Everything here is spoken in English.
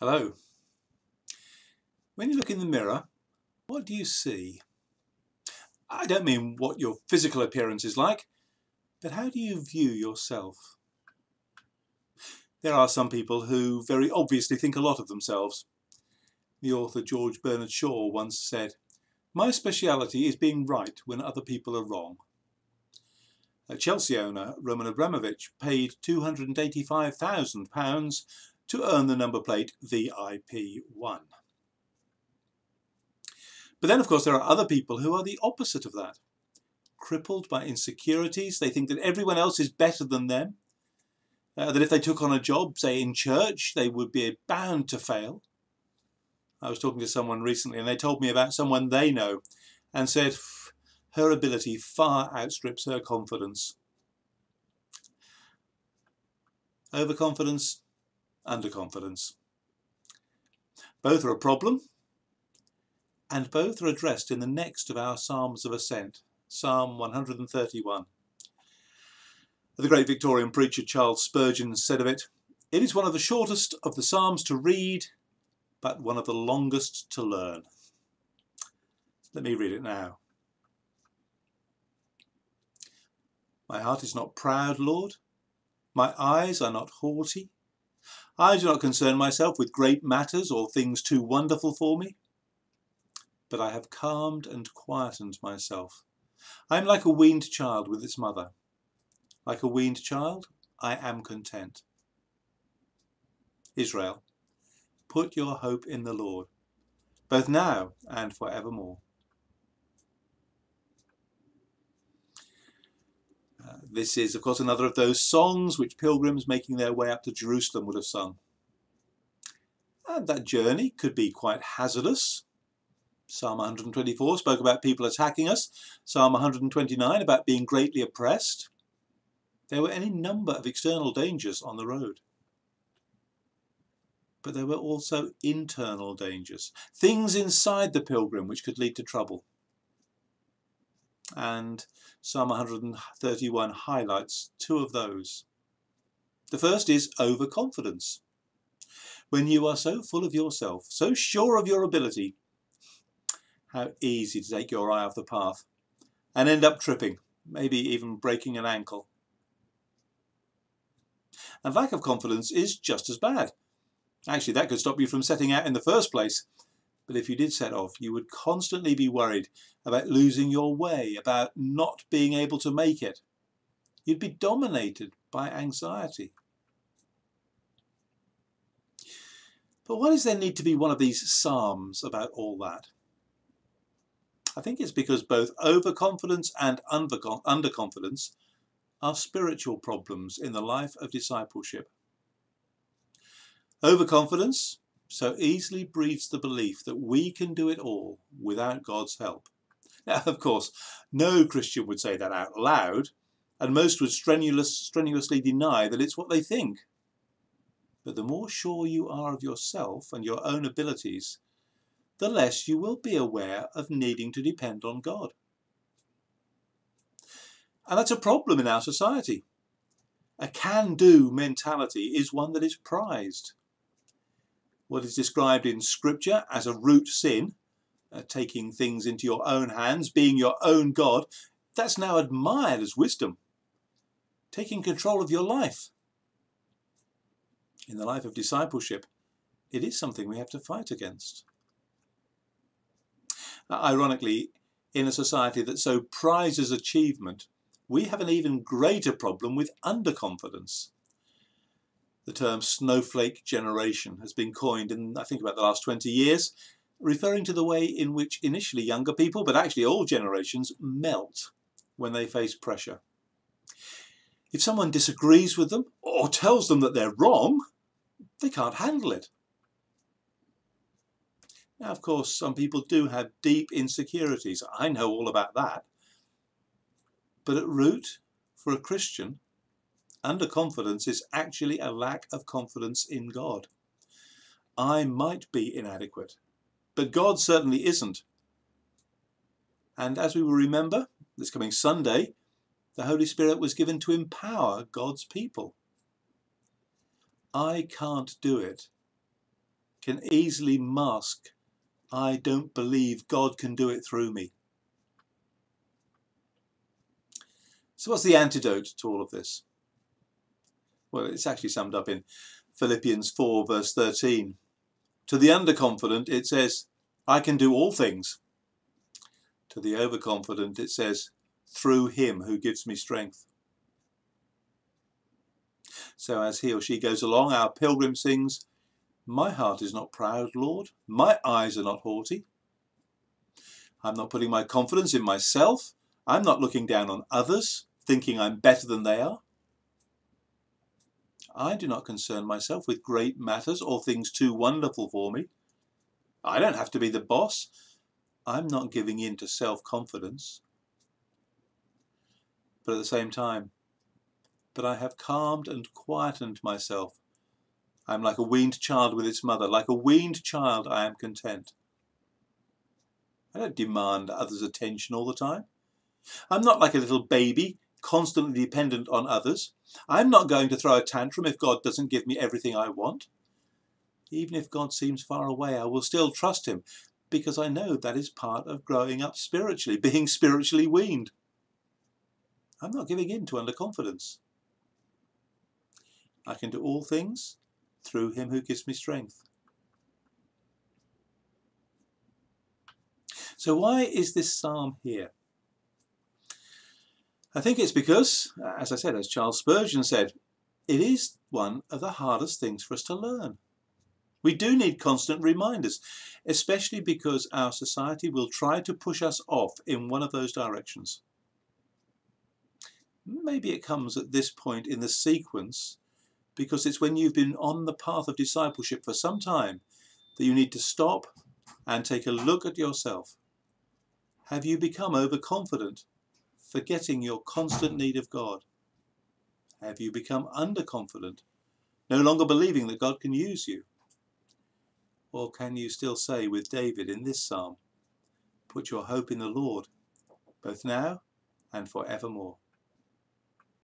Hello. When you look in the mirror, what do you see? I don't mean what your physical appearance is like, but how do you view yourself? There are some people who very obviously think a lot of themselves. The author George Bernard Shaw once said, My speciality is being right when other people are wrong. A Chelsea owner, Roman Abramovich, paid £285,000 to earn the number plate VIP1. But then, of course, there are other people who are the opposite of that. Crippled by insecurities, they think that everyone else is better than them, uh, that if they took on a job, say in church, they would be bound to fail. I was talking to someone recently and they told me about someone they know and said her ability far outstrips her confidence. Overconfidence underconfidence. Both are a problem, and both are addressed in the next of our Psalms of Ascent, Psalm 131. The great Victorian preacher Charles Spurgeon said of it, It is one of the shortest of the Psalms to read, but one of the longest to learn. Let me read it now. My heart is not proud, Lord. My eyes are not haughty. I do not concern myself with great matters or things too wonderful for me, but I have calmed and quietened myself. I am like a weaned child with its mother. Like a weaned child, I am content. Israel, put your hope in the Lord, both now and for evermore. This is, of course, another of those songs which pilgrims making their way up to Jerusalem would have sung. And that journey could be quite hazardous. Psalm 124 spoke about people attacking us. Psalm 129 about being greatly oppressed. There were any number of external dangers on the road. But there were also internal dangers, things inside the pilgrim which could lead to trouble and Psalm 131 highlights two of those. The first is overconfidence. When you are so full of yourself, so sure of your ability, how easy to take your eye off the path and end up tripping, maybe even breaking an ankle. And lack of confidence is just as bad. Actually, that could stop you from setting out in the first place but if you did set off, you would constantly be worried about losing your way, about not being able to make it. You'd be dominated by anxiety. But why does there need to be one of these psalms about all that? I think it's because both overconfidence and underconfidence are spiritual problems in the life of discipleship. Overconfidence so easily breeds the belief that we can do it all without God's help. Now, of course, no Christian would say that out loud, and most would strenuous, strenuously deny that it's what they think. But the more sure you are of yourself and your own abilities, the less you will be aware of needing to depend on God. And that's a problem in our society. A can do mentality is one that is prized what is described in Scripture as a root sin, uh, taking things into your own hands, being your own God, that's now admired as wisdom. Taking control of your life. In the life of discipleship, it is something we have to fight against. Uh, ironically, in a society that so prizes achievement, we have an even greater problem with underconfidence. The term snowflake generation has been coined in, I think, about the last 20 years, referring to the way in which initially younger people, but actually all generations, melt when they face pressure. If someone disagrees with them or tells them that they're wrong, they can't handle it. Now, of course, some people do have deep insecurities. I know all about that. But at root, for a Christian, underconfidence is actually a lack of confidence in God. I might be inadequate, but God certainly isn't. And as we will remember, this coming Sunday, the Holy Spirit was given to empower God's people. I can't do it, can easily mask, I don't believe God can do it through me. So what's the antidote to all of this? Well, it's actually summed up in Philippians 4 verse 13. To the underconfident it says, I can do all things. To the overconfident it says, through him who gives me strength. So as he or she goes along, our pilgrim sings, My heart is not proud, Lord. My eyes are not haughty. I'm not putting my confidence in myself. I'm not looking down on others, thinking I'm better than they are. I do not concern myself with great matters or things too wonderful for me. I don't have to be the boss. I'm not giving in to self-confidence. But at the same time, but I have calmed and quietened myself. I am like a weaned child with its mother. Like a weaned child, I am content. I don't demand others' attention all the time. I'm not like a little baby, constantly dependent on others. I'm not going to throw a tantrum if God doesn't give me everything I want. Even if God seems far away, I will still trust him because I know that is part of growing up spiritually, being spiritually weaned. I'm not giving in to underconfidence. I can do all things through him who gives me strength. So why is this psalm here? I think it's because, as I said, as Charles Spurgeon said, it is one of the hardest things for us to learn. We do need constant reminders, especially because our society will try to push us off in one of those directions. Maybe it comes at this point in the sequence because it's when you've been on the path of discipleship for some time that you need to stop and take a look at yourself. Have you become overconfident, forgetting your constant need of God? Have you become underconfident, no longer believing that God can use you? Or can you still say with David in this psalm, Put your hope in the Lord, both now and forevermore?